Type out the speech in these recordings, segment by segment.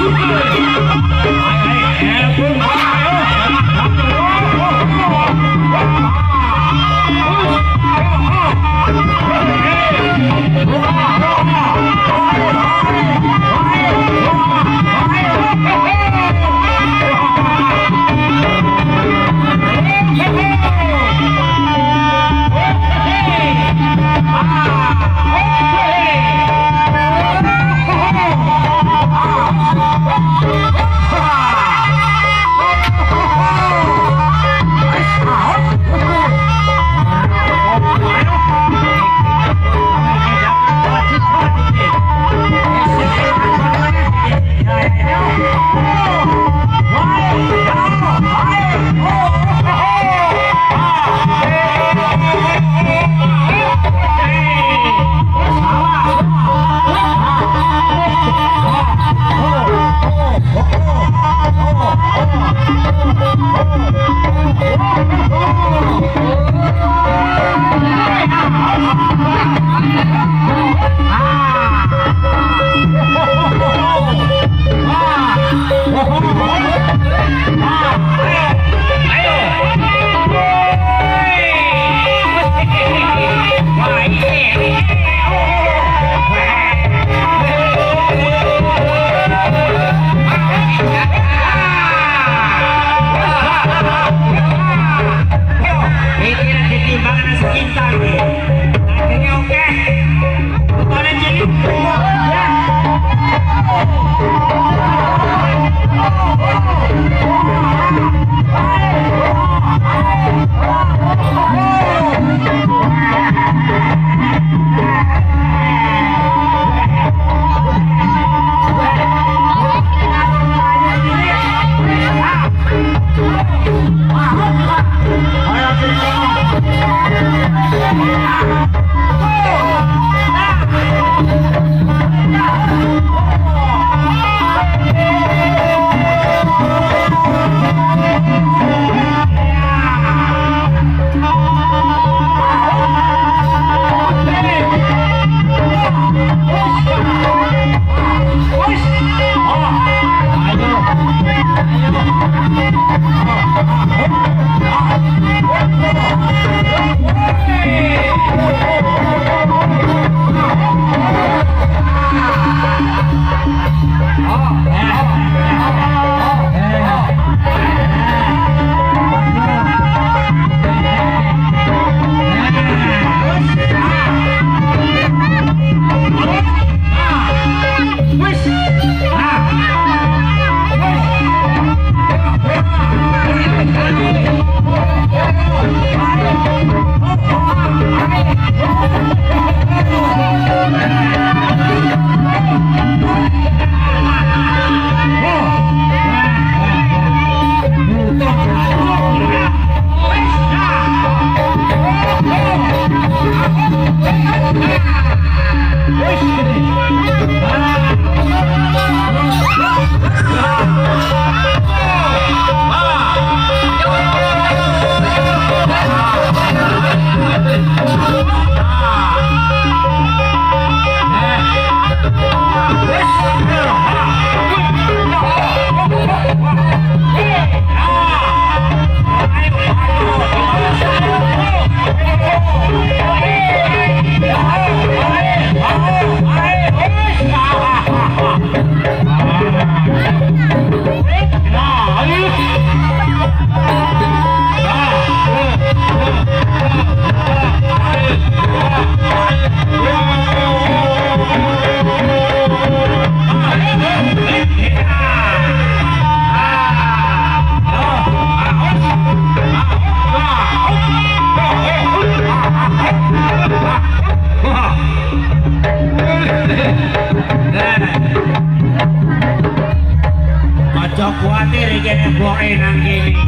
I, I, I, boy nang gini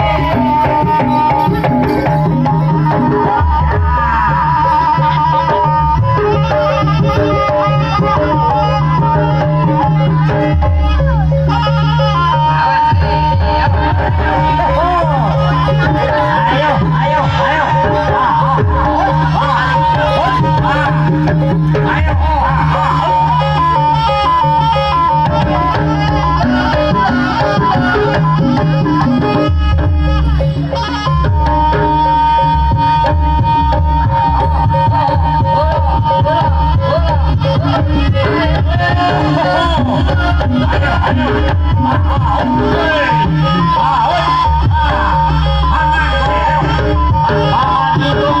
Thank